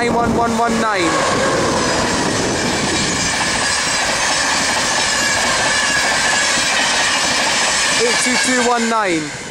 91119. 82219.